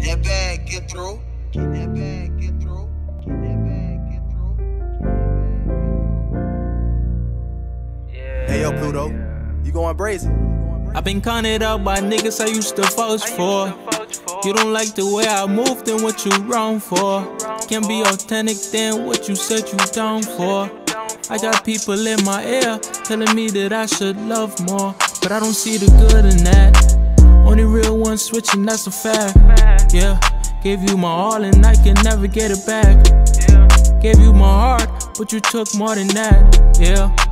get through. Keep that bag, get through. Keep that bag, get through. Keep that bag, get through. Hey yo, Pluto, you going Brazy? I've been counted out by niggas I used to vouch for. You don't like the way I move, then what you wrong for? Can't be authentic, then what you said you down for? I got people in my ear telling me that I should love more, but I don't see the good in that. Switching, that's a fact. Yeah, gave you my all and I can never get it back. Yeah. Gave you my heart, but you took more than that. Yeah.